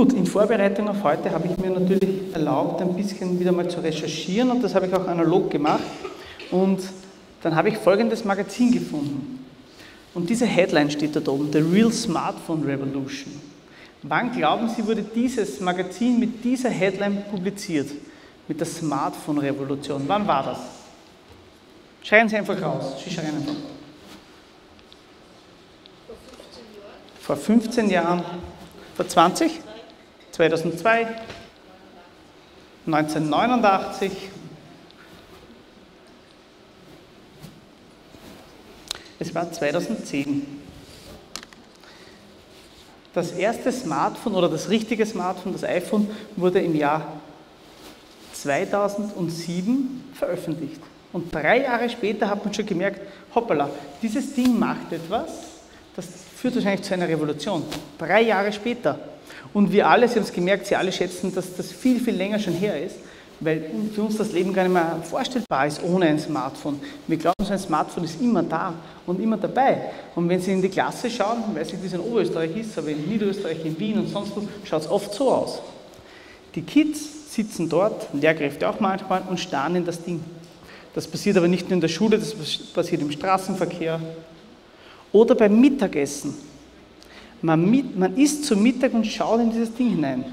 Gut, in Vorbereitung auf heute habe ich mir natürlich erlaubt, ein bisschen wieder mal zu recherchieren und das habe ich auch analog gemacht. Und dann habe ich folgendes Magazin gefunden. Und diese Headline steht da oben, The Real Smartphone Revolution. Wann glauben Sie, wurde dieses Magazin mit dieser Headline publiziert? Mit der Smartphone-Revolution. Wann war das? Schreien Sie einfach raus. Sie schreien einfach. Vor 15 Jahren. Vor 20? 2002? 1989? Es war 2010. Das erste Smartphone oder das richtige Smartphone, das iPhone, wurde im Jahr 2007 veröffentlicht. Und drei Jahre später hat man schon gemerkt, hoppala, dieses Ding macht etwas, das führt wahrscheinlich zu einer Revolution. Drei Jahre später. Und wir alle, Sie haben es gemerkt, Sie alle schätzen, dass das viel, viel länger schon her ist weil für uns das Leben gar nicht mehr vorstellbar ist ohne ein Smartphone. Wir glauben, so ein Smartphone ist immer da und immer dabei. Und wenn Sie in die Klasse schauen, ich weiß nicht, wie es in Oberösterreich ist, aber in Niederösterreich, in Wien und sonst wo, schaut es oft so aus. Die Kids sitzen dort, Lehrkräfte auch manchmal, und starren in das Ding. Das passiert aber nicht nur in der Schule, das passiert im Straßenverkehr oder beim Mittagessen. Man, mit, man isst zu Mittag und schaut in dieses Ding hinein.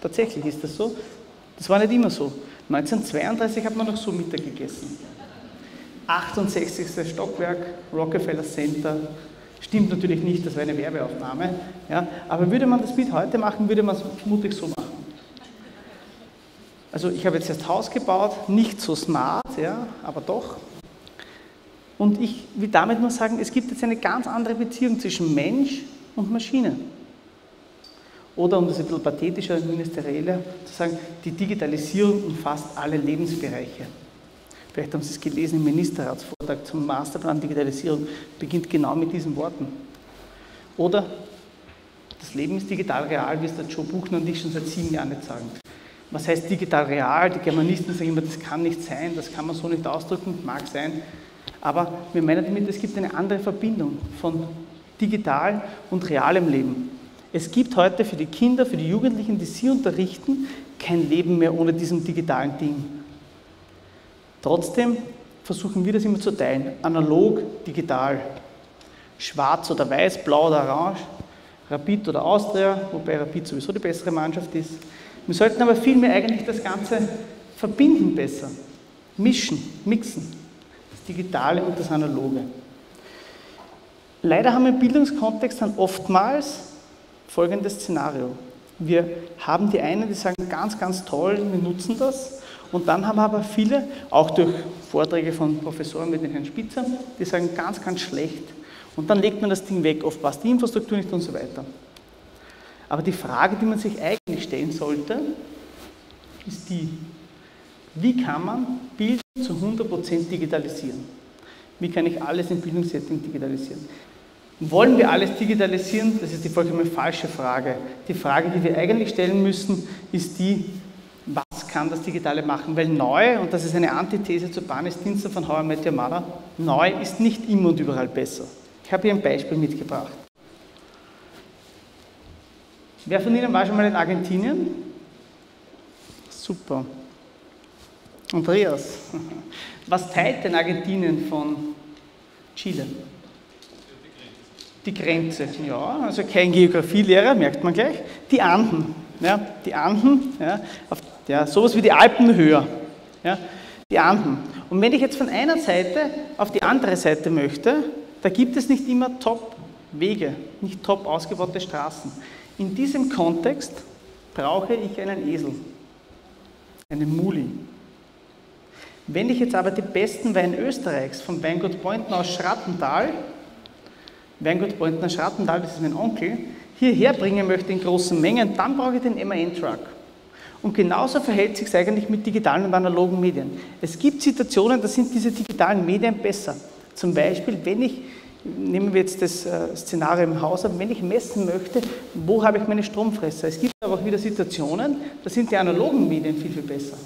Tatsächlich ist das so. Das war nicht immer so. 1932 hat man noch so Mittag gegessen. 68. Stockwerk, Rockefeller Center. Stimmt natürlich nicht, das war eine Werbeaufnahme. Ja, aber würde man das Bild heute machen, würde man es vermutlich so machen. Also ich habe jetzt das Haus gebaut, nicht so smart, ja, aber doch. Und ich will damit nur sagen, es gibt jetzt eine ganz andere Beziehung zwischen Mensch und Maschine. Oder um das ein bisschen pathetischer, ministerieller zu sagen, die Digitalisierung umfasst alle Lebensbereiche. Vielleicht haben Sie es gelesen im Ministerratsvortrag zum Masterplan Digitalisierung, beginnt genau mit diesen Worten. Oder das Leben ist digital real, wie es der Joe Buchner und ich schon seit sieben Jahren nicht sagen. Was heißt digital real? Die Germanisten sagen immer, das kann nicht sein, das kann man so nicht ausdrücken, mag sein. Aber wir meinen damit, es gibt eine andere Verbindung von digital und realem Leben. Es gibt heute für die Kinder, für die Jugendlichen, die Sie unterrichten, kein Leben mehr ohne diesem digitalen Ding. Trotzdem versuchen wir das immer zu teilen. Analog, digital. Schwarz oder weiß, blau oder orange. Rapid oder Austria, wobei Rapid sowieso die bessere Mannschaft ist. Wir sollten aber vielmehr eigentlich das Ganze verbinden besser. Mischen, mixen. Das Digitale und das Analoge. Leider haben wir im Bildungskontext dann oftmals folgendes Szenario. Wir haben die einen, die sagen ganz, ganz toll, wir nutzen das. Und dann haben aber viele, auch durch Vorträge von Professoren mit den Herrn Spitzer, die sagen ganz, ganz schlecht. Und dann legt man das Ding weg, oft passt die Infrastruktur nicht und so weiter. Aber die Frage, die man sich eigentlich stellen sollte, ist die, wie kann man Bildung zu 100% digitalisieren? Wie kann ich alles im Bildungssetting digitalisieren? Wollen wir alles digitalisieren? Das ist die vollkommen falsche Frage. Die Frage, die wir eigentlich stellen müssen, ist die, was kann das Digitale machen? Weil neu, und das ist eine Antithese zu Barnes Dienster von How I neu ist nicht immer und überall besser. Ich habe hier ein Beispiel mitgebracht. Wer von Ihnen war schon mal in Argentinien? Super. Andreas, was teilt denn Argentinien von Chile? Die Grenze. Ja, also kein Geografielehrer, merkt man gleich. Die Anden. Ja, die Anden, ja, auf, ja, sowas wie die Alpen höher. Ja, die Anden. Und wenn ich jetzt von einer Seite auf die andere Seite möchte, da gibt es nicht immer Top-Wege, nicht top ausgebaute Straßen. In diesem Kontext brauche ich einen Esel, einen Muli. Wenn ich jetzt aber die besten Weine Österreichs, von Weingut Pointen aus Schrattental, Weingut Beutner Schrattental, das ist mein Onkel, hierher bringen möchte in großen Mengen, dann brauche ich den MAN-Truck. Und genauso verhält sich es eigentlich mit digitalen und analogen Medien. Es gibt Situationen, da sind diese digitalen Medien besser. Zum Beispiel, wenn ich, nehmen wir jetzt das äh, Szenario im Haus wenn ich messen möchte, wo habe ich meine Stromfresser. Es gibt aber auch wieder Situationen, da sind die analogen Medien viel, viel besser.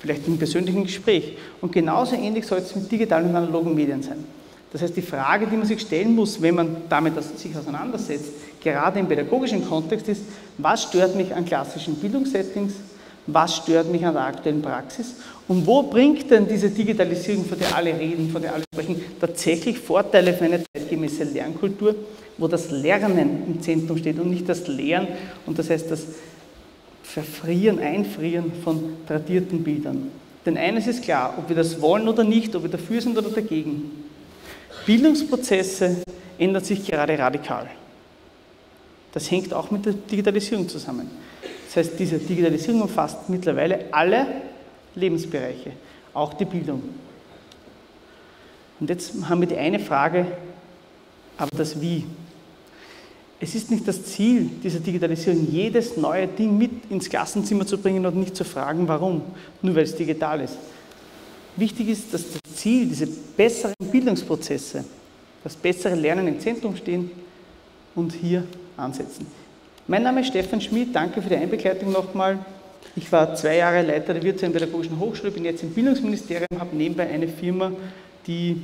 Vielleicht im persönlichen Gespräch. Und genauso ähnlich soll es mit digitalen und analogen Medien sein. Das heißt, die Frage, die man sich stellen muss, wenn man damit sich auseinandersetzt, gerade im pädagogischen Kontext ist, was stört mich an klassischen Bildungssettings, was stört mich an der aktuellen Praxis und wo bringt denn diese Digitalisierung, von der alle reden, von der alle sprechen, tatsächlich Vorteile für eine zeitgemäße Lernkultur, wo das Lernen im Zentrum steht und nicht das Lehren und das heißt das Verfrieren, Einfrieren von tradierten Bildern. Denn eines ist klar, ob wir das wollen oder nicht, ob wir dafür sind oder dagegen. Bildungsprozesse ändern sich gerade radikal. Das hängt auch mit der Digitalisierung zusammen. Das heißt, diese Digitalisierung umfasst mittlerweile alle Lebensbereiche, auch die Bildung. Und jetzt haben wir die eine Frage, aber das Wie. Es ist nicht das Ziel dieser Digitalisierung, jedes neue Ding mit ins Klassenzimmer zu bringen und nicht zu fragen, warum, nur weil es digital ist. Wichtig ist, dass das Ziel, diese besseren Bildungsprozesse, das bessere Lernen im Zentrum stehen und hier ansetzen. Mein Name ist Stefan Schmidt, danke für die Einbegleitung nochmal. Ich war zwei Jahre Leiter der virtuellen pädagogischen Hochschule, bin jetzt im Bildungsministerium, habe nebenbei eine Firma, die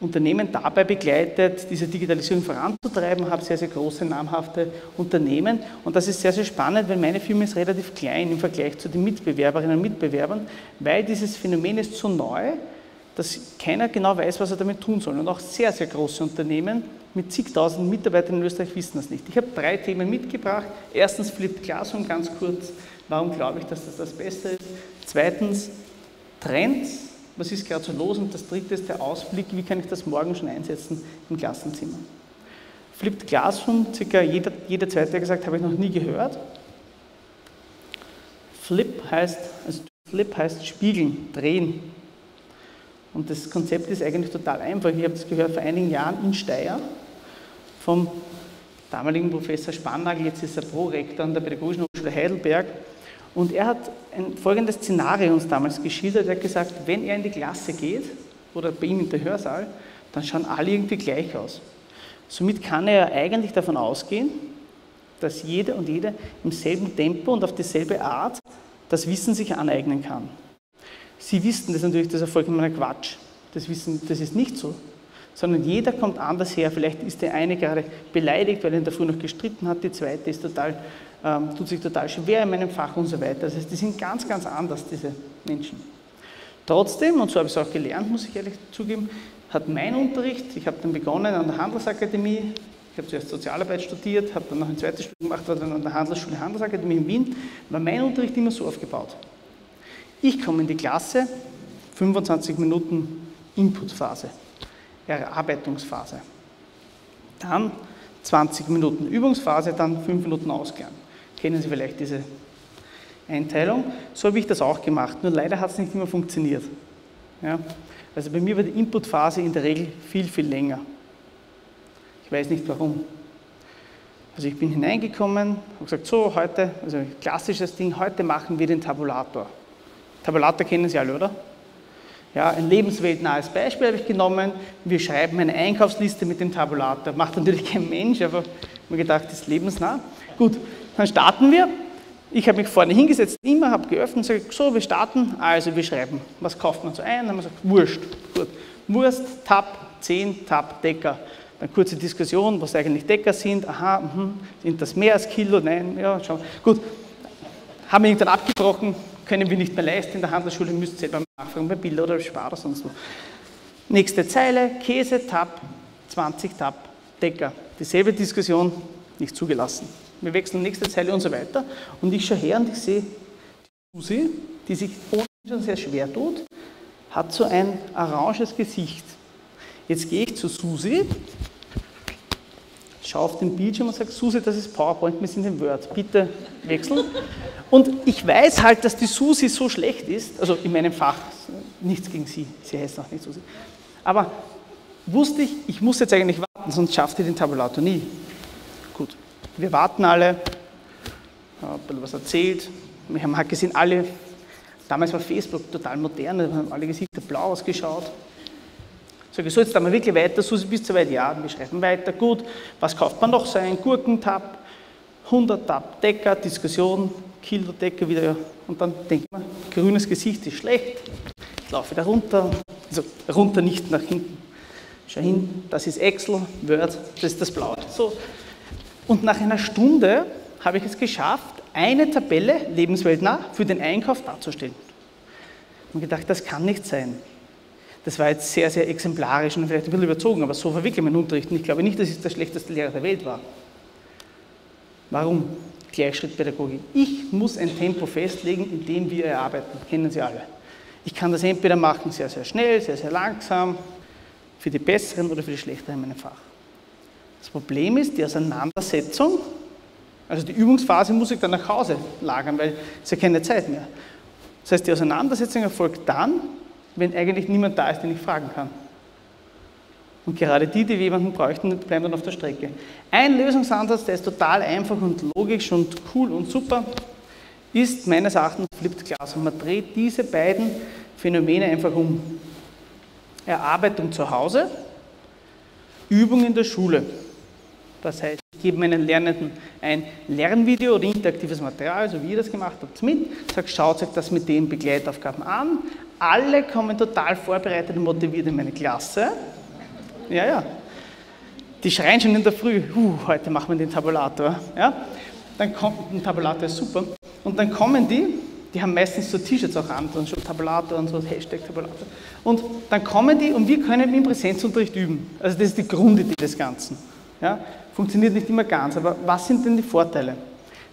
Unternehmen dabei begleitet, diese Digitalisierung voranzutreiben, habe sehr, sehr große, namhafte Unternehmen. Und das ist sehr, sehr spannend, weil meine Firma ist relativ klein im Vergleich zu den Mitbewerberinnen und Mitbewerbern, weil dieses Phänomen ist so neu, dass keiner genau weiß, was er damit tun soll. Und auch sehr, sehr große Unternehmen mit zigtausend Mitarbeitern in Österreich wissen das nicht. Ich habe drei Themen mitgebracht. Erstens Flipped Classroom, ganz kurz. Warum glaube ich, dass das das Beste ist? Zweitens Trends. Was ist gerade so los? Und das dritte ist der Ausblick. Wie kann ich das morgen schon einsetzen im Klassenzimmer? Flipped Classroom, circa jeder, jeder zweite hat gesagt, habe ich noch nie gehört. Flip heißt, also Flip heißt spiegeln, drehen. Und das Konzept ist eigentlich total einfach. Ich habe das gehört vor einigen Jahren in Steyr vom damaligen Professor Spannagel, jetzt ist er Prorektor an der Pädagogischen Hochschule Heidelberg. Und er hat ein folgendes Szenario uns damals geschildert. Er hat gesagt, wenn er in die Klasse geht, oder bei ihm in der Hörsaal, dann schauen alle irgendwie gleich aus. Somit kann er eigentlich davon ausgehen, dass jeder und jede im selben Tempo und auf dieselbe Art das Wissen sich aneignen kann. Sie wissen das natürlich, das ist vollkommener Quatsch. Das, wissen, das ist nicht so sondern jeder kommt anders her. Vielleicht ist der eine gerade beleidigt, weil er der Früh noch gestritten hat, die zweite ist total, ähm, tut sich total schwer in meinem Fach und so weiter. Das heißt, die sind ganz, ganz anders, diese Menschen. Trotzdem, und so habe ich es auch gelernt, muss ich ehrlich zugeben, hat mein Unterricht, ich habe dann begonnen an der Handelsakademie, ich habe zuerst Sozialarbeit studiert, habe dann noch ein zweites Studium gemacht, war dann an der Handelsschule Handelsakademie in Wien, war mein Unterricht immer so aufgebaut. Ich komme in die Klasse, 25 Minuten Inputphase. Erarbeitungsphase. Dann 20 Minuten Übungsphase, dann 5 Minuten Ausklang. Kennen Sie vielleicht diese Einteilung? So habe ich das auch gemacht, nur leider hat es nicht immer funktioniert. Ja? Also bei mir war die Inputphase in der Regel viel, viel länger. Ich weiß nicht warum. Also ich bin hineingekommen und gesagt, so heute, also klassisches Ding, heute machen wir den Tabulator. Tabulator kennen Sie alle, oder? Ja, ein lebensweltnahes Beispiel habe ich genommen. Wir schreiben eine Einkaufsliste mit dem Tabulator. Macht natürlich kein Mensch, aber habe mir gedacht, das ist lebensnah. Gut, dann starten wir. Ich habe mich vorne hingesetzt, immer, habe geöffnet und sage, so, wir starten. Also, wir schreiben. Was kauft man so ein? Dann haben wir gesagt, Wurst. Gut. Wurst, Tab, 10, Tab, Decker. Dann kurze Diskussion, was eigentlich Decker sind. Aha, mh, sind das mehr als Kilo? Nein, ja, schau. Gut. Haben wir irgendwann abgebrochen, können wir nicht mehr leisten in der Handelsschule, müsst selber nachfragen bei Bilder oder Spar oder sonst wo. Nächste Zeile, Käse, Tab, 20 Tab, Decker. Dieselbe Diskussion, nicht zugelassen. Wir wechseln nächste Zeile und so weiter. Und ich schaue her und ich sehe, Susi, die sich ohnehin schon sehr schwer tut, hat so ein oranges Gesicht. Jetzt gehe ich zu Susi, schaue auf den Bildschirm und sage, Susi, das ist PowerPoint, wir sind im Word, bitte wechseln. Und ich weiß halt, dass die Susi so schlecht ist, also in meinem Fach, nichts gegen sie, sie heißt auch nicht Susi. Aber wusste ich, ich muss jetzt eigentlich warten, sonst schafft ihr den Tabulator nie. Gut, wir warten alle, ein bisschen was erzählt. Wir haben halt gesehen, alle, damals war Facebook total modern, da haben alle Gesichter blau ausgeschaut. Sag ich, so jetzt wir wirklich weiter, Susi, bist du weit? Ja, wir schreiben weiter, gut. Was kauft man noch so ein? Gurkentab, 100 Tab, Decker, Diskussion, Kilo Decker wieder. Und dann denkt man, grünes Gesicht ist schlecht. Ich laufe wieder runter, also runter nicht nach hinten. Schau hin, das ist Excel, Word, das ist das Blaue. So. Und nach einer Stunde habe ich es geschafft, eine Tabelle lebensweltnah für den Einkauf darzustellen. Und gedacht, das kann nicht sein. Das war jetzt sehr, sehr exemplarisch und vielleicht ein bisschen überzogen, aber so wirklich mein Unterricht. Und ich glaube nicht, dass ich der schlechteste Lehrer der Welt war. Warum? Gleichschrittpädagogik. Ich muss ein Tempo festlegen, in dem wir erarbeiten. Kennen Sie alle. Ich kann das entweder machen sehr, sehr schnell, sehr, sehr langsam, für die Besseren oder für die Schlechteren in meinem Fach. Das Problem ist die Auseinandersetzung, also die Übungsphase muss ich dann nach Hause lagern, weil es ja keine Zeit mehr. Das heißt, die Auseinandersetzung erfolgt dann, wenn eigentlich niemand da ist, den ich fragen kann. Und gerade die, die jemanden bräuchten, bleiben dann auf der Strecke. Ein Lösungsansatz, der ist total einfach und logisch und cool und super, ist meines Erachtens Flipped Class. Und man dreht diese beiden Phänomene einfach um. Erarbeitung zu Hause, Übung in der Schule. Das heißt, ich gebe meinen Lernenden ein Lernvideo oder interaktives Material, so wie ihr das gemacht habt, mit, sage, schaut euch das mit den Begleitaufgaben an. Alle kommen total vorbereitet und motiviert in meine Klasse. Ja, ja. Die schreien schon in der Früh, huh, heute machen wir den Tabulator. Ja? Dann kommt ein Tabulator, ist super. Und dann kommen die, die haben meistens so T-Shirts auch an, dann schon Tabulator und so, Hashtag Tabulator. Und dann kommen die und wir können im Präsenzunterricht üben. Also das ist die Grundidee des Ganzen. Ja? Funktioniert nicht immer ganz, aber was sind denn die Vorteile?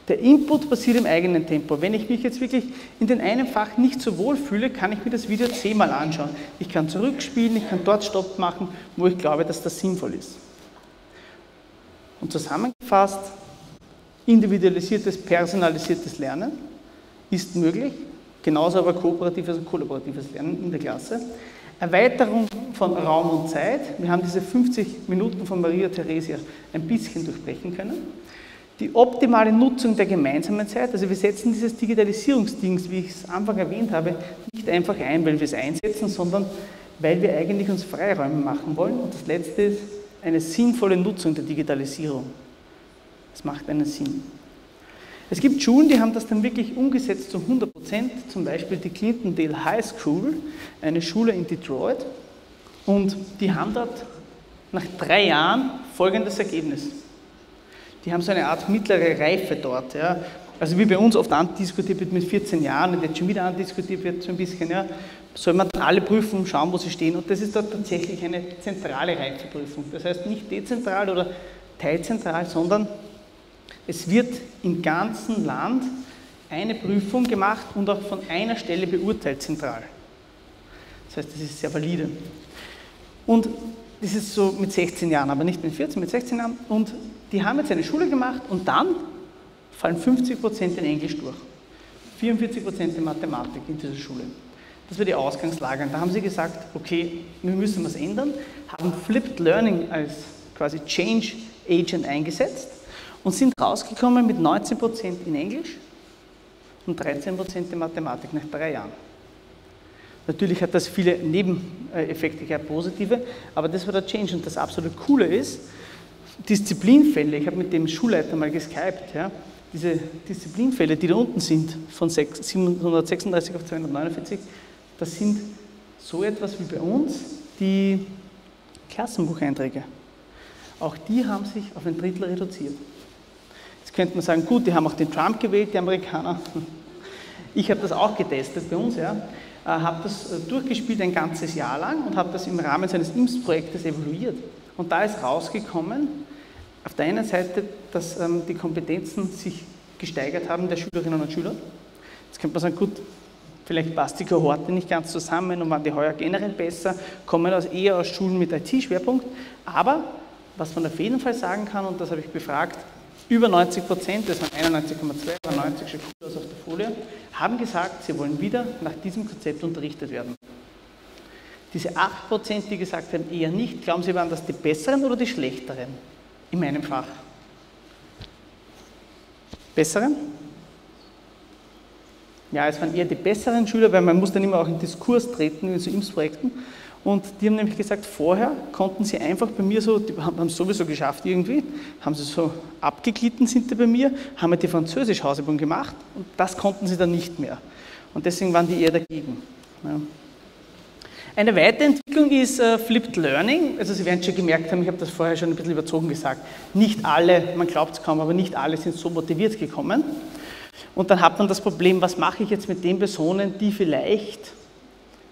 Der Input passiert im eigenen Tempo. Wenn ich mich jetzt wirklich in den einen Fach nicht so wohl fühle, kann ich mir das Video zehnmal anschauen. Ich kann zurückspielen, ich kann dort Stopp machen, wo ich glaube, dass das sinnvoll ist. Und zusammengefasst, individualisiertes, personalisiertes Lernen ist möglich, genauso aber kooperatives und kollaboratives Lernen in der Klasse. Erweiterung von Raum und Zeit. Wir haben diese 50 Minuten von Maria Theresia ein bisschen durchbrechen können. Die optimale Nutzung der gemeinsamen Zeit, also wir setzen dieses Digitalisierungsdings, wie ich es am Anfang erwähnt habe, nicht einfach ein, weil wir es einsetzen, sondern weil wir eigentlich uns Freiräume machen wollen. Und das Letzte ist eine sinnvolle Nutzung der Digitalisierung. Das macht einen Sinn. Es gibt Schulen, die haben das dann wirklich umgesetzt zu 100 Prozent, zum Beispiel die Clintondale High School, eine Schule in Detroit. Und die haben dort nach drei Jahren folgendes Ergebnis die haben so eine Art mittlere Reife dort. Ja. Also wie bei uns oft andiskutiert wird mit 14 Jahren und jetzt schon wieder andiskutiert wird so ein bisschen, ja, soll man dann alle prüfen, schauen, wo sie stehen. Und das ist dort tatsächlich eine zentrale Reifeprüfung. Das heißt nicht dezentral oder teilzentral, sondern es wird im ganzen Land eine Prüfung gemacht und auch von einer Stelle beurteilt zentral. Das heißt, das ist sehr valide. Und das ist so mit 16 Jahren, aber nicht mit 14, mit 16 Jahren. Und die haben jetzt eine Schule gemacht und dann fallen 50 Prozent in Englisch durch. 44 Prozent in Mathematik in dieser Schule. Das war die Ausgangslage. Und da haben sie gesagt, okay, wir müssen was ändern, haben Flipped Learning als quasi Change Agent eingesetzt und sind rausgekommen mit 19 Prozent in Englisch und 13 Prozent in Mathematik nach drei Jahren. Natürlich hat das viele Nebeneffekte, ja positive, aber das war der Change. Und das absolut Coole ist, Disziplinfälle, ich habe mit dem Schulleiter mal geskypt, ja, diese Disziplinfälle, die da unten sind, von 736 auf 249, das sind so etwas wie bei uns die Klassenbucheinträge. Auch die haben sich auf ein Drittel reduziert. Könnte man sagen, gut, die haben auch den Trump gewählt, die Amerikaner. Ich habe das auch getestet bei uns, ja. Äh, habe das äh, durchgespielt ein ganzes Jahr lang und habe das im Rahmen seines IMSS-Projektes evaluiert. Und da ist rausgekommen, auf der einen Seite, dass ähm, die Kompetenzen sich gesteigert haben der Schülerinnen und Schüler. Jetzt könnte man sagen, gut, vielleicht passt die Kohorte nicht ganz zusammen und waren die heuer generell besser, kommen aus, eher aus Schulen mit IT-Schwerpunkt. Aber was man auf jeden Fall sagen kann, und das habe ich befragt, über 90 Prozent, das waren 91,2, waren 90 schon cool aus auf der Folie, haben gesagt, sie wollen wieder nach diesem Konzept unterrichtet werden. Diese 8 Prozent, die gesagt haben, eher nicht, glauben Sie, waren das die besseren oder die schlechteren in meinem Fach? Besseren? Ja, es waren eher die besseren Schüler, weil man muss dann immer auch in Diskurs treten in so IMS-Projekten. Und die haben nämlich gesagt, vorher konnten sie einfach bei mir so, die haben es sowieso geschafft irgendwie, haben sie so abgeglitten sind die bei mir, haben halt die Französisch-Hausübung gemacht und das konnten sie dann nicht mehr. Und deswegen waren die eher dagegen. Ja. Eine Weiterentwicklung ist äh, Flipped Learning. Also Sie werden schon gemerkt haben, ich habe das vorher schon ein bisschen überzogen gesagt. Nicht alle, man glaubt es kaum, aber nicht alle sind so motiviert gekommen. Und dann hat man das Problem, was mache ich jetzt mit den Personen, die vielleicht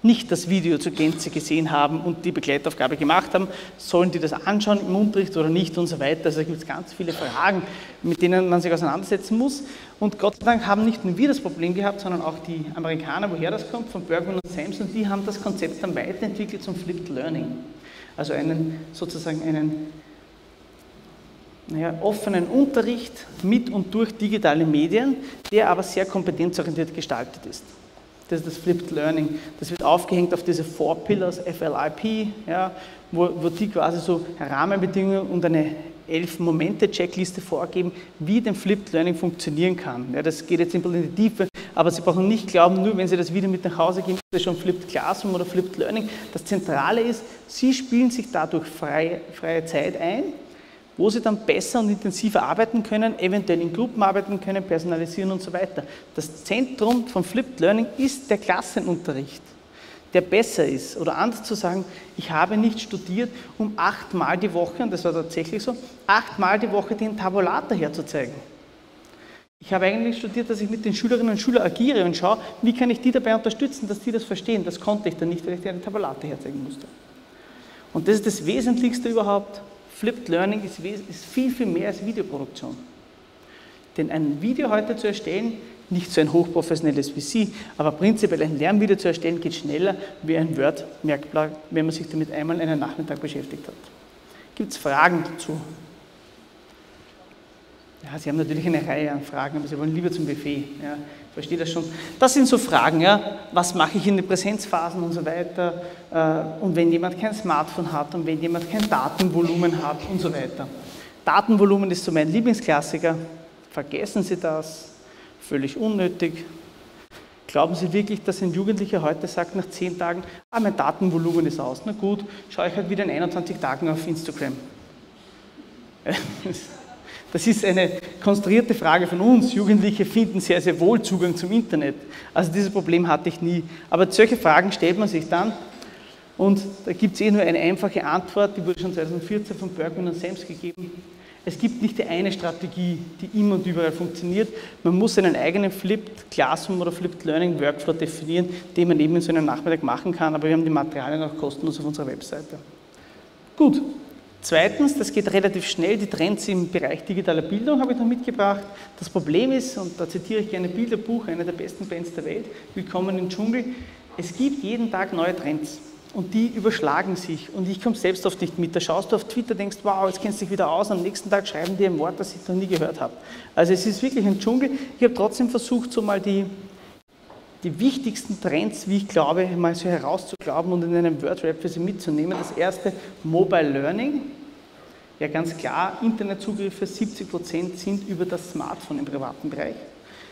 nicht das Video zur Gänze gesehen haben und die Begleitaufgabe gemacht haben, sollen die das anschauen im Unterricht oder nicht und so weiter. Also da gibt es ganz viele Fragen, mit denen man sich auseinandersetzen muss. Und Gott sei Dank haben nicht nur wir das Problem gehabt, sondern auch die Amerikaner, woher das kommt, von Bergman und Samson, die haben das Konzept dann weiterentwickelt zum Flipped Learning. Also einen sozusagen einen naja, offenen Unterricht mit und durch digitale Medien, der aber sehr kompetenzorientiert gestaltet ist. Das ist das Flipped Learning. Das wird aufgehängt auf diese Four Pillars, FLIP, ja, wo, wo die quasi so Rahmenbedingungen und eine elf Momente-Checkliste vorgeben, wie denn Flipped Learning funktionieren kann. Ja, das geht jetzt ein bisschen in die Tiefe, aber Sie brauchen nicht glauben, nur wenn Sie das Video mit nach Hause geben, ist das schon Flipped Classroom oder Flipped Learning. Das Zentrale ist, Sie spielen sich dadurch freie, freie Zeit ein wo sie dann besser und intensiver arbeiten können, eventuell in Gruppen arbeiten können, personalisieren und so weiter. Das Zentrum von Flipped Learning ist der Klassenunterricht, der besser ist. Oder anders zu sagen, ich habe nicht studiert, um achtmal die Woche, und das war tatsächlich so, achtmal die Woche den Tabulator herzuzeigen. Ich habe eigentlich studiert, dass ich mit den Schülerinnen und Schülern agiere und schaue, wie kann ich die dabei unterstützen, dass die das verstehen. Das konnte ich dann nicht, weil ich den Tabulator herzeigen musste. Und das ist das Wesentlichste überhaupt, Flipped Learning ist, viel, viel mehr als Videoproduktion. Denn ein Video heute zu erstellen, nicht so ein hochprofessionelles wie Sie, aber prinzipiell ein Lernvideo zu erstellen, geht schneller wie ein Word-Merkblatt, wenn man sich damit einmal einen Nachmittag beschäftigt hat. Gibt es Fragen dazu? Ja, Sie haben natürlich eine Reihe an Fragen, aber Sie wollen lieber zum Buffet. Ja, ich verstehe das schon. Das sind so Fragen, ja. Was mache ich in den Präsenzphasen und so weiter? Äh, und wenn jemand kein Smartphone hat und wenn jemand kein Datenvolumen hat und so weiter. Datenvolumen ist so mein Lieblingsklassiker. Vergessen Sie das. Völlig unnötig. Glauben Sie wirklich, dass ein Jugendlicher heute sagt, nach zehn Tagen, ah, mein Datenvolumen ist aus. Na gut, schaue ich halt wieder in 21 Tagen auf Instagram. Das ist eine konstruierte Frage von uns. Jugendliche finden sehr, sehr wohl Zugang zum Internet. Also dieses Problem hatte ich nie. Aber solche Fragen stellt man sich dann. Und da gibt es eh nur eine einfache Antwort, die wurde schon 2014 von Bergman und Sams gegeben. Es gibt nicht die eine Strategie, die immer und überall funktioniert. Man muss einen eigenen Flipped Classroom oder Flipped Learning Workflow definieren, den man eben in so einem Nachmittag machen kann. Aber wir haben die Materialien auch kostenlos auf unserer Webseite. Gut, Zweitens, das geht relativ schnell, die Trends im Bereich digitaler Bildung habe ich noch mitgebracht. Das Problem ist, und da zitiere ich gerne Bilderbuch, einer der besten Bands der Welt, Willkommen im Dschungel, es gibt jeden Tag neue Trends und die überschlagen sich und ich komme selbst oft nicht mit. Da schaust du auf Twitter, denkst, wow, jetzt kennst du dich wieder aus, am nächsten Tag schreiben die ein Wort, das ich noch nie gehört habe. Also es ist wirklich ein Dschungel. Ich habe trotzdem versucht, so mal die, die wichtigsten Trends, wie ich glaube, mal so herauszuglauben und in einem Word-Rap für Sie mitzunehmen. Das erste, Mobile Learning. Ja, ganz klar, Internetzugriffe 70 Prozent sind über das Smartphone im privaten Bereich.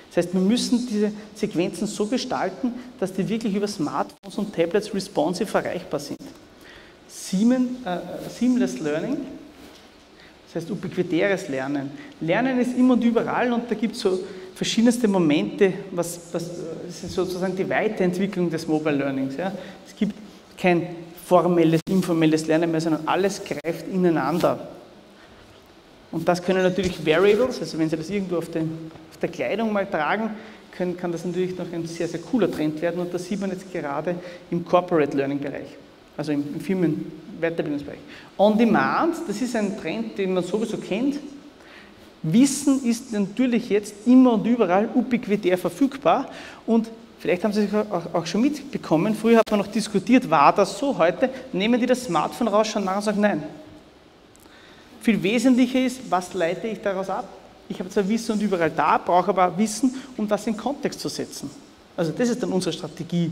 Das heißt, wir müssen diese Sequenzen so gestalten, dass die wirklich über Smartphones und Tablets responsive erreichbar sind. äh, Seamless Learning, das heißt ubiquitäres Lernen. Lernen ist immer und überall und da gibt es so verschiedenste Momente, was, was ist sozusagen die Weiterentwicklung des Mobile Learnings. Ja. Es gibt kein formelles, informelles Lernen mehr, sondern alles greift ineinander. Und das können natürlich Variables, also wenn Sie das irgendwo auf, den, auf der Kleidung mal tragen, können, kann das natürlich noch ein sehr, sehr cooler Trend werden und das sieht man jetzt gerade im Corporate Learning Bereich, also im, im Firmen Weiterbildungsbereich. On Demand, das ist ein Trend, den man sowieso kennt. Wissen ist natürlich jetzt immer und überall ubiquitär verfügbar und Vielleicht haben Sie es auch schon mitbekommen, früher hat man noch diskutiert, war das so? Heute nehmen die das Smartphone raus, schauen nach und sagen nein. Viel wesentlicher ist, was leite ich daraus ab? Ich habe zwar Wissen und überall da, brauche aber Wissen, um das in Kontext zu setzen. Also das ist dann unsere Strategie,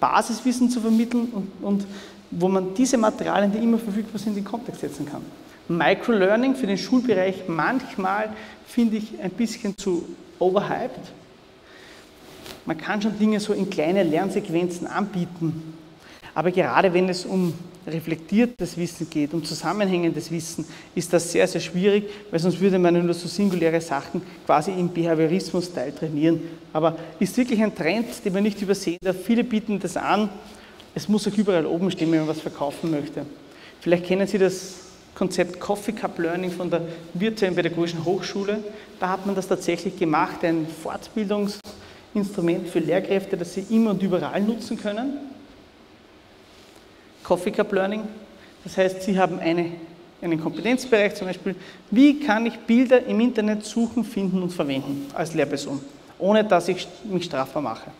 Basiswissen zu vermitteln und, und wo man diese Materialien, die immer verfügbar sind, in Kontext setzen kann. Microlearning für den Schulbereich manchmal finde ich ein bisschen zu overhyped. Man kann schon Dinge so in kleine Lernsequenzen anbieten, aber gerade wenn es um reflektiertes Wissen geht, um zusammenhängendes Wissen, ist das sehr, sehr schwierig, weil sonst würde man nur so singuläre Sachen quasi im Behaviorismus-Teil trainieren. Aber ist wirklich ein Trend, den man nicht übersehen darf. Viele bieten das an Es muss auch überall oben stehen, wenn man was verkaufen möchte. Vielleicht kennen Sie das Konzept Coffee Cup Learning von der Virtuellen Pädagogischen Hochschule. Da hat man das tatsächlich gemacht, ein Fortbildungsinstrument für Lehrkräfte, das sie immer und überall nutzen können. Coffee Cup Learning. Das heißt, Sie haben eine, einen Kompetenzbereich, zum Beispiel, wie kann ich Bilder im Internet suchen, finden und verwenden als Lehrperson, ohne dass ich mich strafbar mache.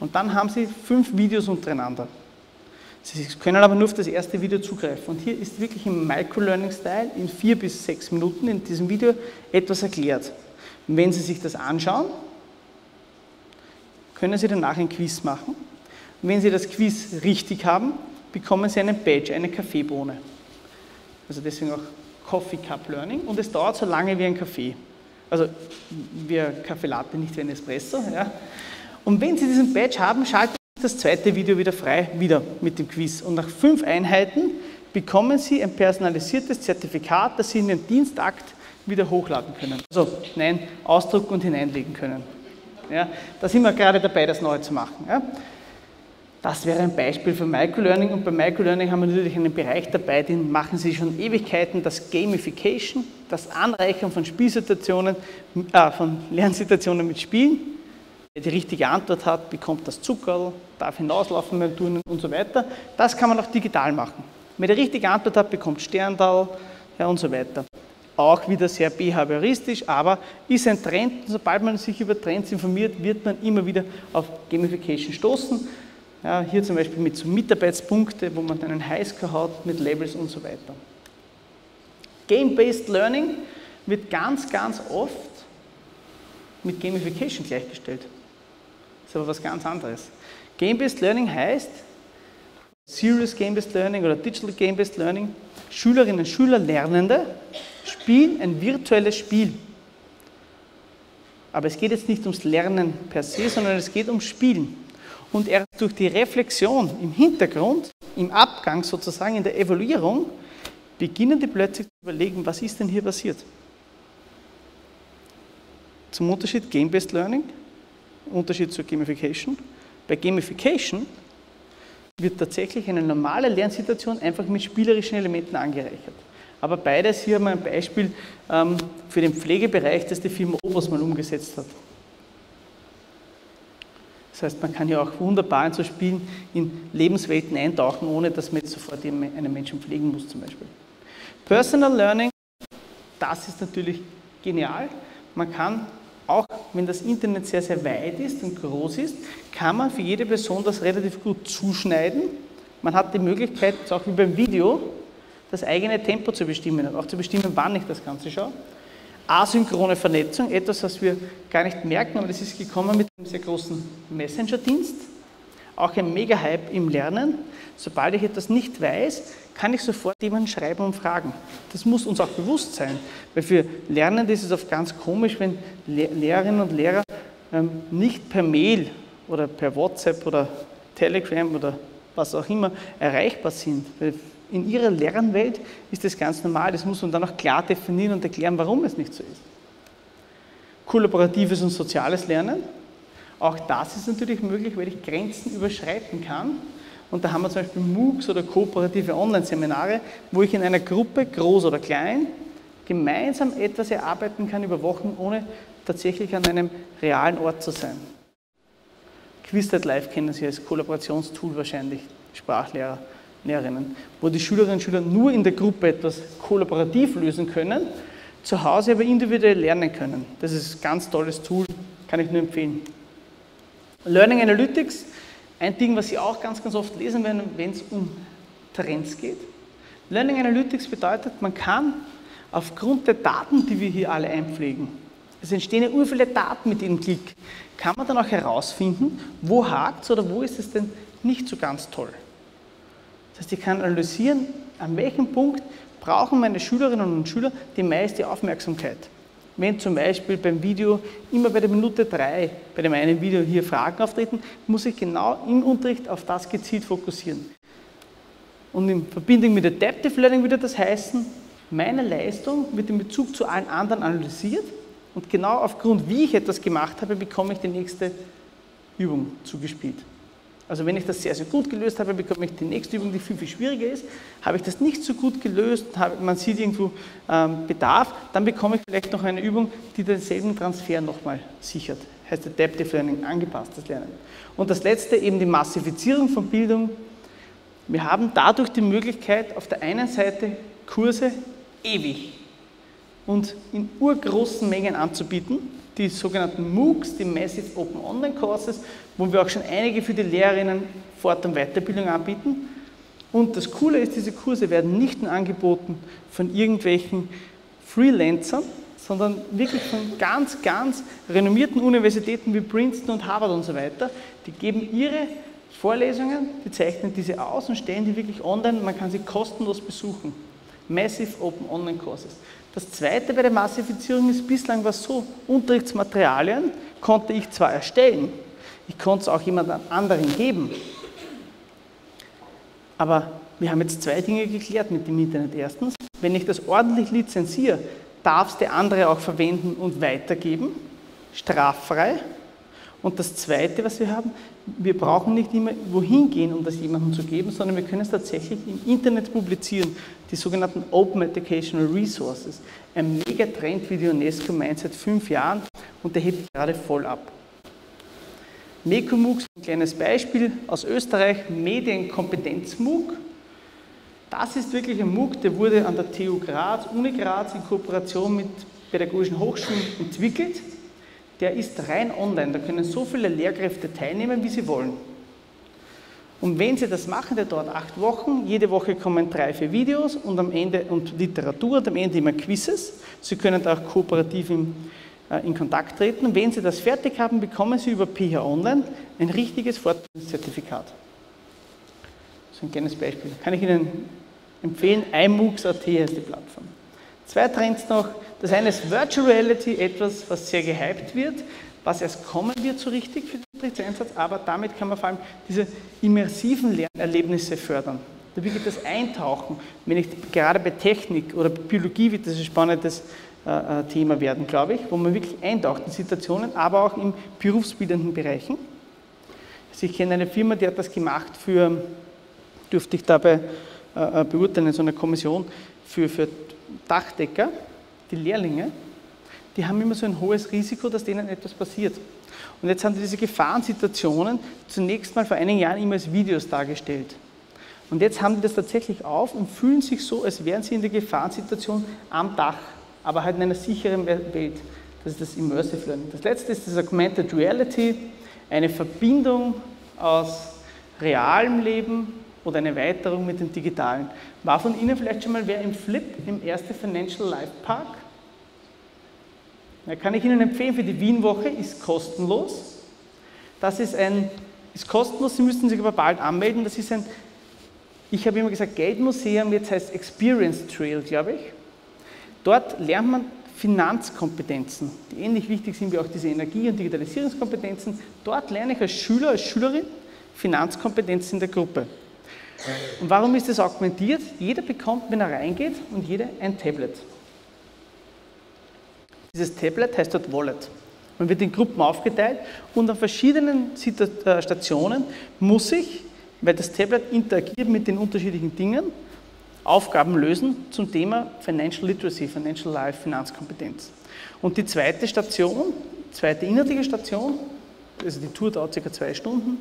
Und dann haben Sie fünf Videos untereinander. Sie können aber nur auf das erste Video zugreifen. Und hier ist wirklich im Microlearning-Style in vier bis sechs Minuten in diesem Video etwas erklärt. Und wenn Sie sich das anschauen, können Sie danach ein Quiz machen. Und wenn Sie das Quiz richtig haben, bekommen Sie einen Badge, eine Kaffeebohne. Also deswegen auch Coffee Cup Learning. Und es dauert so lange wie ein Kaffee. Also wie ein Kaffee Latte, nicht wie ein Espresso. Ja. Und wenn Sie diesen Badge haben, schalten das zweite Video wieder frei, wieder mit dem Quiz. Und nach fünf Einheiten bekommen Sie ein personalisiertes Zertifikat, das Sie in den Dienstakt wieder hochladen können. Also nein, ausdrucken und hineinlegen können. Ja, da sind wir gerade dabei, das neu zu machen. Ja. Das wäre ein Beispiel für Microlearning und bei Microlearning haben wir natürlich einen Bereich dabei, den machen Sie schon Ewigkeiten, das Gamification, das Anreichern von Spielsituationen, äh, von Lernsituationen mit Spielen Wer die richtige Antwort hat, bekommt das Zuckerl, darf hinauslaufen beim Turnen und so weiter. Das kann man auch digital machen. Wer die richtige Antwort hat, bekommt Sterndal ja, und so weiter. Auch wieder sehr behavioristisch, aber ist ein Trend. Sobald man sich über Trends informiert, wird man immer wieder auf Gamification stoßen. Ja, hier zum Beispiel mit so Mitarbeitspunkte, wo man dann einen Highscore hat, mit Labels und so weiter. Game-Based Learning wird ganz, ganz oft mit Gamification gleichgestellt ist aber was ganz anderes. Game-Based Learning heißt Serious Game-Based Learning oder Digital Game-Based Learning. Schülerinnen und Schüler, Lernende spielen ein virtuelles Spiel. Aber es geht jetzt nicht ums Lernen per se, sondern es geht ums Spielen. Und erst durch die Reflexion im Hintergrund, im Abgang sozusagen, in der Evaluierung, beginnen die plötzlich zu überlegen, was ist denn hier passiert. Zum Unterschied Game-Based Learning Unterschied zur Gamification. Bei Gamification wird tatsächlich eine normale Lernsituation einfach mit spielerischen Elementen angereichert. Aber beides, hier haben wir ein Beispiel ähm, für den Pflegebereich, das die Firma Obers mal umgesetzt hat. Das heißt, man kann ja auch wunderbar in so Spielen in Lebenswelten eintauchen, ohne dass man jetzt sofort einen Menschen pflegen muss zum Beispiel. Personal Learning, das ist natürlich genial. Man kann auch wenn das Internet sehr, sehr weit ist und groß ist, kann man für jede Person das relativ gut zuschneiden. Man hat die Möglichkeit, auch wie beim Video, das eigene Tempo zu bestimmen und auch zu bestimmen, wann ich das Ganze schaue. Asynchrone Vernetzung, etwas, was wir gar nicht merken, aber das ist gekommen mit einem sehr großen Messenger-Dienst. Auch ein Mega-Hype im Lernen. Sobald ich etwas nicht weiß, kann ich sofort jemanden schreiben und fragen. Das muss uns auch bewusst sein, weil für Lernende ist es oft ganz komisch, wenn Lehrerinnen und Lehrer ähm, nicht per Mail oder per WhatsApp oder Telegram oder was auch immer erreichbar sind. Weil in ihrer Lernwelt ist das ganz normal. Das muss man dann auch klar definieren und erklären, warum es nicht so ist. Kollaboratives und soziales Lernen. Auch das ist natürlich möglich, weil ich Grenzen überschreiten kann und da haben wir zum Beispiel MOOCs oder kooperative Online-Seminare, wo ich in einer Gruppe, groß oder klein, gemeinsam etwas erarbeiten kann über Wochen, ohne tatsächlich an einem realen Ort zu sein. Quizlet Live kennen Sie als Kollaborationstool wahrscheinlich, Sprachlehrer, Lehrerinnen, wo die Schülerinnen und Schüler nur in der Gruppe etwas kollaborativ lösen können, zu Hause aber individuell lernen können. Das ist ein ganz tolles Tool, kann ich nur empfehlen. Learning Analytics ein Ding, was Sie auch ganz, ganz oft lesen werden, wenn es um Trends geht. Learning Analytics bedeutet, man kann aufgrund der Daten, die wir hier alle einpflegen, es entstehen ja ur Daten mit jedem Klick, kann man dann auch herausfinden, wo hakt es oder wo ist es denn nicht so ganz toll. Das heißt, ich kann analysieren, an welchem Punkt brauchen meine Schülerinnen und Schüler die meiste Aufmerksamkeit. Wenn zum Beispiel beim Video immer bei der Minute 3 bei dem einen Video hier Fragen auftreten, muss ich genau im Unterricht auf das gezielt fokussieren. Und in Verbindung mit Adaptive Learning würde das heißen, meine Leistung wird in Bezug zu allen anderen analysiert und genau aufgrund, wie ich etwas gemacht habe, bekomme ich die nächste Übung zugespielt. Also wenn ich das sehr, sehr gut gelöst habe, bekomme ich die nächste Übung, die viel, viel schwieriger ist. Habe ich das nicht so gut gelöst, man sieht irgendwo ähm, Bedarf, dann bekomme ich vielleicht noch eine Übung, die denselben Transfer nochmal sichert. Heißt Adaptive Learning, angepasstes Lernen. Und das letzte, eben die Massifizierung von Bildung. Wir haben dadurch die Möglichkeit, auf der einen Seite Kurse ewig und in urgroßen Mengen anzubieten, die sogenannten MOOCs, die Massive Open Online Courses, wo wir auch schon einige für die Lehrerinnen Fort- und Weiterbildung anbieten. Und das Coole ist, diese Kurse werden nicht nur angeboten von irgendwelchen Freelancern, sondern wirklich von ganz, ganz renommierten Universitäten wie Princeton und Harvard und so weiter. Die geben ihre Vorlesungen, die zeichnen diese aus und stellen die wirklich online. Man kann sie kostenlos besuchen. Massive Open Online Courses. Das zweite bei der Massifizierung ist, bislang war es so, Unterrichtsmaterialien konnte ich zwar erstellen, ich konnte es auch jemand anderen geben, aber wir haben jetzt zwei Dinge geklärt mit dem Internet. Erstens, wenn ich das ordentlich lizenziere, darf es der andere auch verwenden und weitergeben, straffrei. Und das Zweite, was wir haben, wir brauchen nicht immer wohin gehen, um das jemandem zu geben, sondern wir können es tatsächlich im Internet publizieren, die sogenannten Open Educational Resources. Ein Megatrend, wie die UNESCO meint, seit fünf Jahren und der hebt gerade voll ab. MECO-MOOCs, ein kleines Beispiel aus Österreich, Medienkompetenz-MOOC. Das ist wirklich ein MOOC, der wurde an der TU Graz, Uni Graz in Kooperation mit pädagogischen Hochschulen entwickelt der ist rein online. Da können so viele Lehrkräfte teilnehmen, wie sie wollen. Und wenn Sie das machen, der dauert acht Wochen, jede Woche kommen drei, vier Videos und am Ende und Literatur und am Ende immer Quizzes. Sie können da auch kooperativ äh, in Kontakt treten. Wenn Sie das fertig haben, bekommen Sie über PH Online ein richtiges Fortbildungszertifikat. So ein kleines Beispiel. Kann ich Ihnen empfehlen, iMOOCs.at heißt die Plattform. Zwei Trends noch. Das eine ist Virtual Reality, etwas, was sehr gehypt wird, was erst kommen wird so richtig für den Unterrichtseinsatz, aber damit kann man vor allem diese immersiven Lernerlebnisse fördern. Da wirklich das Eintauchen, wenn ich gerade bei Technik oder Biologie wird das spannendes äh, äh, Thema werden, glaube ich, wo man wirklich eintaucht in Situationen, aber auch in berufsbildenden Bereichen. Also ich kenne eine Firma, die hat das gemacht für, dürfte ich dabei äh, äh beurteilen, so einer Kommission, für, für Dachdecker, die Lehrlinge, die haben immer so ein hohes Risiko, dass denen etwas passiert. Und jetzt haben sie diese Gefahrensituationen zunächst mal vor einigen Jahren immer als Videos dargestellt. Und jetzt haben die das tatsächlich auf und fühlen sich so, als wären sie in der Gefahrensituation am Dach, aber halt in einer sicheren Welt. Das ist das Immersive Learning. Das letzte ist das Augmented Reality, eine Verbindung aus realem Leben oder eine Erweiterung mit dem Digitalen. War von Ihnen vielleicht schon mal wer im Flip, im Erste Financial Life Park? Da kann ich Ihnen empfehlen, für die Wien-Woche ist kostenlos. Das ist ein, ist kostenlos, Sie müssten sich aber bald anmelden. Das ist ein, ich habe immer gesagt, Geldmuseum, jetzt heißt Experience Trail, glaube ich. Dort lernt man Finanzkompetenzen, die ähnlich wichtig sind wie auch diese Energie- und Digitalisierungskompetenzen. Dort lerne ich als Schüler, als Schülerin Finanzkompetenzen in der Gruppe. Und warum ist das augmentiert? Jeder bekommt, wenn er reingeht, und jeder ein Tablet. Dieses Tablet heißt dort Wallet. Man wird in Gruppen aufgeteilt und an verschiedenen äh, Stationen muss ich, weil das Tablet interagiert mit den unterschiedlichen Dingen, Aufgaben lösen zum Thema Financial Literacy, Financial Life, Finanzkompetenz. Und die zweite Station, zweite inhaltliche Station, also die Tour dauert circa zwei Stunden,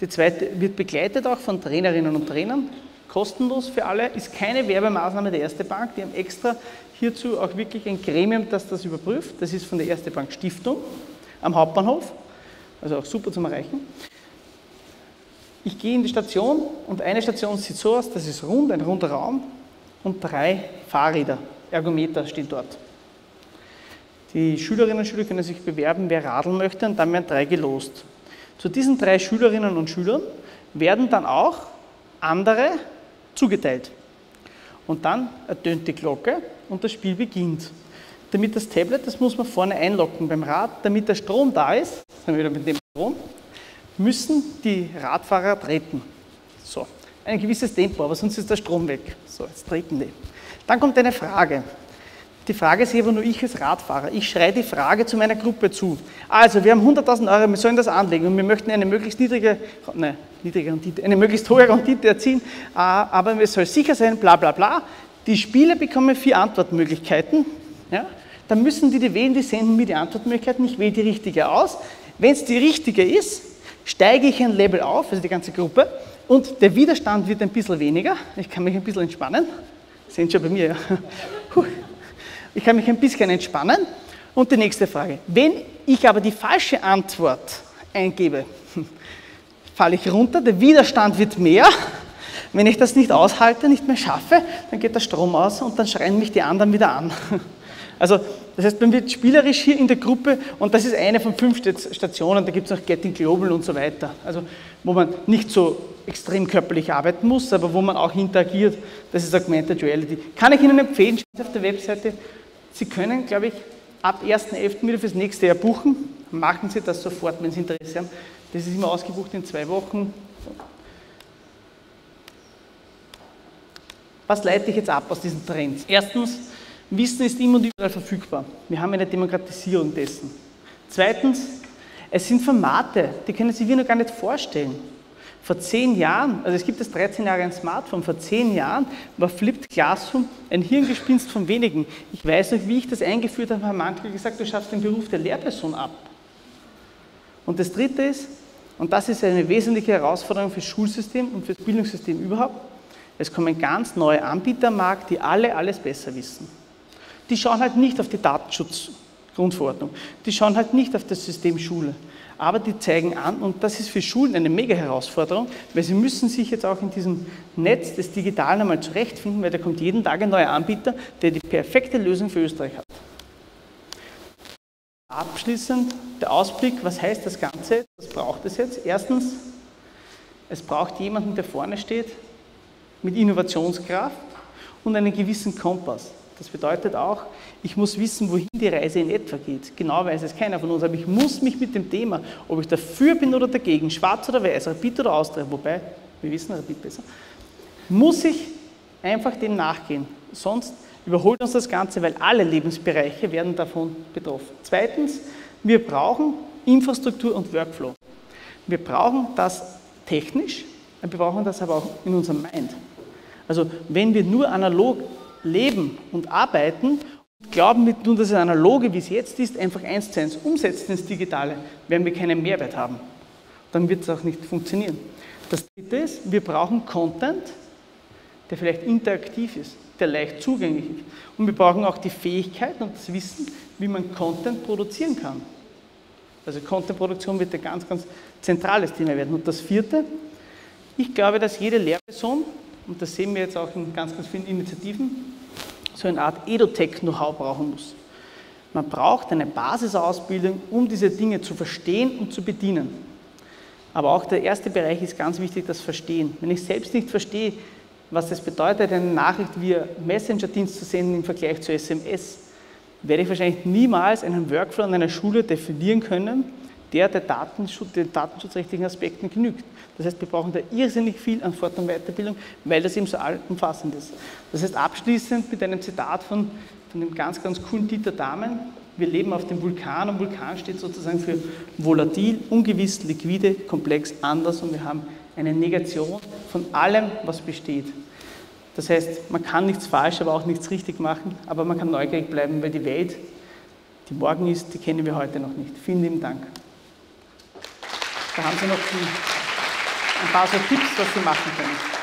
die zweite wird begleitet auch von Trainerinnen und Trainern, kostenlos für alle, ist keine Werbemaßnahme der Erste Bank. Die haben extra hierzu auch wirklich ein Gremium, das das überprüft. Das ist von der Erste Bank Stiftung am Hauptbahnhof, also auch super zum Erreichen. Ich gehe in die Station und eine Station sieht so aus, das ist rund, ein runder Raum und drei Fahrräder, Ergometer stehen dort. Die Schülerinnen und Schüler können sich bewerben, wer radeln möchte und dann werden drei gelost. Zu diesen drei Schülerinnen und Schülern werden dann auch andere zugeteilt. Und dann ertönt die Glocke und das Spiel beginnt. Damit das Tablet, das muss man vorne einlocken beim Rad, damit der Strom da ist, sind wir wieder mit dem Strom, müssen die Radfahrer treten. So, ein gewisses Tempo, aber sonst ist der Strom weg. So, jetzt treten die. Dann kommt eine Frage. Die Frage ist aber nur ich als Radfahrer. Ich schreie die Frage zu meiner Gruppe zu. Also, wir haben 100.000 Euro, wir sollen das anlegen und wir möchten eine möglichst niedrige, nein, niedrige Rendite, eine möglichst hohe Rendite erzielen, äh, aber es soll sicher sein, bla bla bla. Die Spieler bekommen vier Antwortmöglichkeiten. Ja? Dann müssen die, die wählen, die senden mir die Antwortmöglichkeiten. Ich wähle die richtige aus. Wenn es die richtige ist, steige ich ein Level auf, also die ganze Gruppe, und der Widerstand wird ein bisschen weniger. Ich kann mich ein bisschen entspannen. Sehen schon bei mir, ja. Ich kann mich ein bisschen entspannen. Und die nächste Frage. Wenn ich aber die falsche Antwort eingebe, falle ich runter, der Widerstand wird mehr. Wenn ich das nicht aushalte, nicht mehr schaffe, dann geht der Strom aus und dann schreien mich die anderen wieder an. Also das heißt, man wird spielerisch hier in der Gruppe und das ist eine von fünf Stationen, da gibt es noch Getting Global und so weiter. Also wo man nicht so extrem körperlich arbeiten muss, aber wo man auch interagiert, das ist Augmented Reality. Kann ich Ihnen empfehlen, auf der Webseite Sie können, glaube ich, ab 1.11. wieder fürs nächste Jahr buchen. Machen Sie das sofort, wenn Sie Interesse haben. Das ist immer ausgebucht in zwei Wochen. Was leite ich jetzt ab aus diesen Trends? Erstens, Wissen ist immer und überall verfügbar. Wir haben eine Demokratisierung dessen. Zweitens, es sind Formate, die können Sie wir noch gar nicht vorstellen. Vor zehn Jahren, also es gibt das 13 Jahre ein Smartphone, vor zehn Jahren war Flipped Classroom ein Hirngespinst von wenigen. Ich weiß noch, wie ich das eingeführt habe, haben manche gesagt, du schaffst den Beruf der Lehrperson ab. Und das Dritte ist, und das ist eine wesentliche Herausforderung für das Schulsystem und für das Bildungssystem überhaupt, es kommen ganz neue Anbieter am Markt, die alle alles besser wissen. Die schauen halt nicht auf die Datenschutzgrundverordnung, die schauen halt nicht auf das System Schule, aber die zeigen an, und das ist für Schulen eine mega Herausforderung, weil sie müssen sich jetzt auch in diesem Netz des Digitalen einmal zurechtfinden, weil da kommt jeden Tag ein neuer Anbieter, der die perfekte Lösung für Österreich hat. Abschließend der Ausblick, was heißt das Ganze? Was braucht es jetzt? Erstens, es braucht jemanden, der vorne steht, mit Innovationskraft und einen gewissen Kompass. Das bedeutet auch, ich muss wissen, wohin die Reise in etwa geht. Genau weiß es keiner von uns, aber ich muss mich mit dem Thema, ob ich dafür bin oder dagegen, schwarz oder weiß, Rapid oder Austria, wobei, wir wissen Rapid besser, muss ich einfach dem nachgehen. Sonst überholt uns das Ganze, weil alle Lebensbereiche werden davon betroffen. Zweitens, wir brauchen Infrastruktur und Workflow. Wir brauchen das technisch, wir brauchen das aber auch in unserem Mind. Also wenn wir nur analog leben und arbeiten und glauben, wir tun das Analoge, wie es jetzt ist, einfach eins zu eins umsetzen ins Digitale, werden wir keinen Mehrwert haben. Dann wird es auch nicht funktionieren. Das dritte ist, wir brauchen Content, der vielleicht interaktiv ist, der leicht zugänglich ist. Und wir brauchen auch die Fähigkeit und das Wissen, wie man Content produzieren kann. Also Contentproduktion wird ein ganz, ganz zentrales Thema werden. Und das vierte, ich glaube, dass jede Lehrperson und das sehen wir jetzt auch in ganz, ganz vielen Initiativen, so eine Art Edutech-Know-how brauchen muss. Man braucht eine Basisausbildung, um diese Dinge zu verstehen und zu bedienen. Aber auch der erste Bereich ist ganz wichtig, das Verstehen. Wenn ich selbst nicht verstehe, was es bedeutet, eine Nachricht via Messenger-Dienst zu senden im Vergleich zu SMS, werde ich wahrscheinlich niemals einen Workflow an einer Schule definieren können, der der Datenschutz, den datenschutzrechtlichen Aspekten genügt. Das heißt, wir brauchen da irrsinnig viel an Fort- und Weiterbildung, weil das eben so allumfassend ist. Das heißt, abschließend mit einem Zitat von, von dem ganz, ganz coolen Dieter Dahmen, wir leben auf dem Vulkan und Vulkan steht sozusagen für volatil, ungewiss, liquide, komplex, anders und wir haben eine Negation von allem, was besteht. Das heißt, man kann nichts falsch, aber auch nichts richtig machen, aber man kann neugierig bleiben, weil die Welt, die morgen ist, die kennen wir heute noch nicht. Vielen lieben Dank. Da haben Sie noch ein paar so Tipps, was Sie machen können.